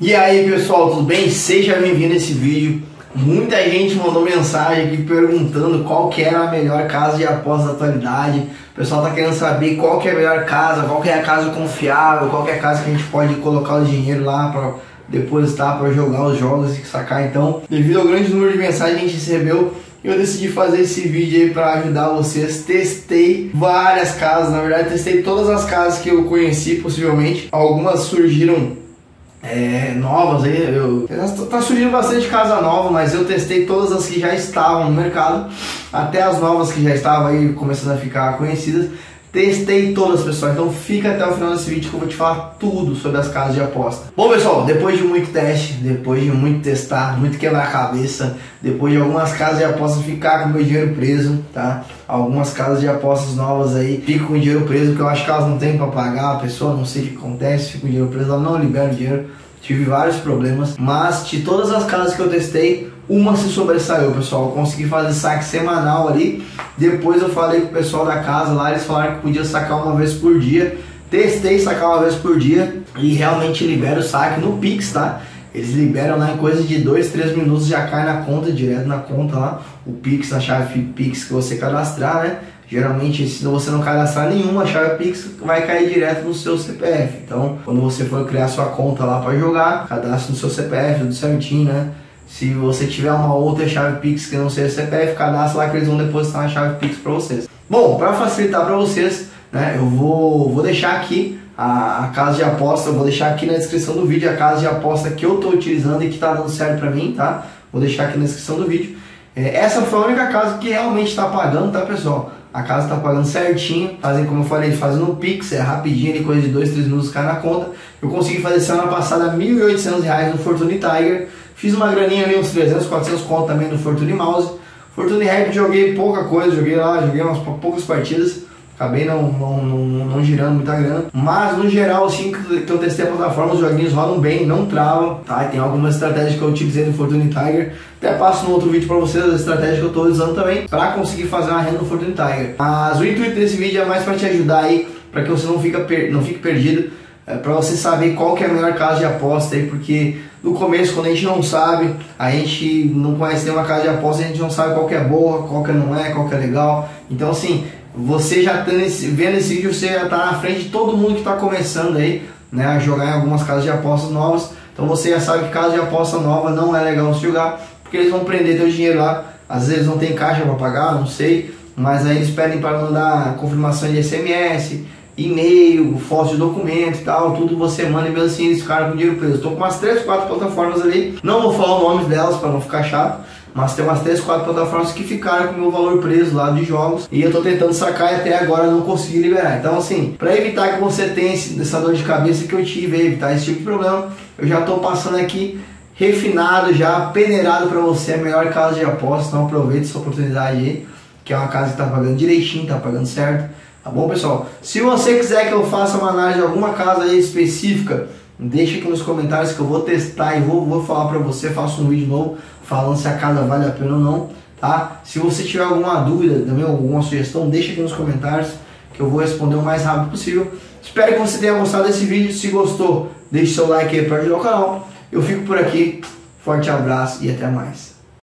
E aí pessoal, tudo bem? Seja bem-vindo a esse vídeo. Muita gente mandou mensagem aqui perguntando qual que era a melhor casa de apostas da atualidade. O pessoal tá querendo saber qual que é a melhor casa, qual que é a casa confiável, qual que é a casa que a gente pode colocar o dinheiro lá para depositar para jogar os jogos e sacar. Então, devido ao grande número de mensagens que a gente recebeu, eu decidi fazer esse vídeo aí para ajudar vocês. Testei várias casas, na verdade testei todas as casas que eu conheci possivelmente. Algumas surgiram é, novas aí, eu, tá surgindo bastante casa nova, mas eu testei todas as que já estavam no mercado, até as novas que já estavam aí começando a ficar conhecidas. Testei todas, pessoal. Então fica até o final desse vídeo que eu vou te falar tudo sobre as casas de aposta. Bom, pessoal, depois de muito teste, depois de muito testar, muito quebrar cabeça, depois de algumas casas de apostas ficar com meu dinheiro preso, tá? Algumas casas de apostas novas aí ficam com o dinheiro preso, porque eu acho que elas não têm para pagar, a pessoa não sei o que acontece, fica com o dinheiro preso, ela não libera o dinheiro. Tive vários problemas, mas de todas as casas que eu testei, uma se sobressaiu, pessoal. Eu consegui fazer saque semanal ali. Depois eu falei com o pessoal da casa lá, eles falaram que podia sacar uma vez por dia. Testei sacar uma vez por dia e realmente libera o saque no Pix, tá? Eles liberam lá em coisa de 2, 3 minutos já cai na conta, direto na conta lá. O Pix, a chave Pix que você cadastrar, né? Geralmente, se você não cadastrar nenhuma chave Pix, vai cair direto no seu CPF. Então, quando você for criar sua conta lá para jogar, cadastre no seu CPF, tudo certinho, né? Se você tiver uma outra chave Pix que não seja CPF, cadastra lá que eles vão depositar a chave Pix para vocês. Bom, para facilitar para vocês, né, eu vou, vou deixar aqui a, a, casa de aposta, vou deixar aqui na descrição do vídeo a casa de aposta que eu estou utilizando e que está dando certo para mim, tá? Vou deixar aqui na descrição do vídeo. É, essa foi a única casa que realmente está pagando, tá pessoal? A casa está pagando certinho, fazem como eu falei, fazendo um Pix, é rapidinho, ali, coisa de 2, 3 minutos cai na conta. Eu consegui fazer semana passada R$ 1.800 no Fortune Tiger, fiz uma graninha ali, uns 300, 400 conto também no Fortune Mouse. Fortune Rap joguei pouca coisa, joguei lá, joguei umas poucas partidas. Acabei não, não, não, não, girando muita grana. Mas no geral, assim, que eu testei a plataforma, os joguinhos rodam bem, não travam, tá? Tem algumas estratégias que eu utilizei no Fortune Tiger. Até passo no outro vídeo pra vocês a estratégia que eu tô usando também para conseguir fazer uma renda no Fortune Tiger. Mas o intuito desse vídeo é mais para te ajudar aí, para que você não, fica per não fique perdido. É, para você saber qual que é a melhor casa de aposta aí, porque no começo, quando a gente não sabe, a gente não conhece nenhuma casa de aposta, a gente não sabe qual que é boa, qual que não é, qual que é legal. Então assim, você já tá vendo esse vídeo, você já está na frente de todo mundo que está começando aí, né, a jogar em algumas casas de apostas novas. Então você já sabe que casa de aposta nova não é legal se jogar, porque eles vão prender teu dinheiro lá. Às vezes não tem caixa para pagar, não sei, mas aí eles pedem para mandar confirmação de SMS, e-mail, foto de documento e tal, tudo você manda e mesmo assim eles ficaram com dinheiro preso. Estou com umas 3, 4 plataformas ali, não vou falar o nome delas para não ficar chato, mas tem umas 3, 4 plataformas que ficaram com o meu valor preso lá de jogos e eu tô tentando sacar e até agora não consegui liberar. Então assim, para evitar que você tenha essa dor de cabeça que eu tive, evitar esse tipo de problema, eu já tô passando aqui refinado já, peneirado para você, a melhor casa de aposta, então aproveite essa oportunidade aí, que é uma casa que tá pagando direitinho, tá pagando certo. Tá bom, pessoal? Se você quiser que eu faça uma análise de alguma casa aí específica, deixa aqui nos comentários que eu vou testar e vou, vou falar para você, faço um vídeo novo falando se a casa vale a pena ou não, tá? Se você tiver alguma dúvida, também alguma sugestão, deixa aqui nos comentários que eu vou responder o mais rápido possível. Espero que você tenha gostado desse vídeo. Se gostou, deixe seu like aí para ajudar o canal. Eu fico por aqui. Forte abraço e até mais.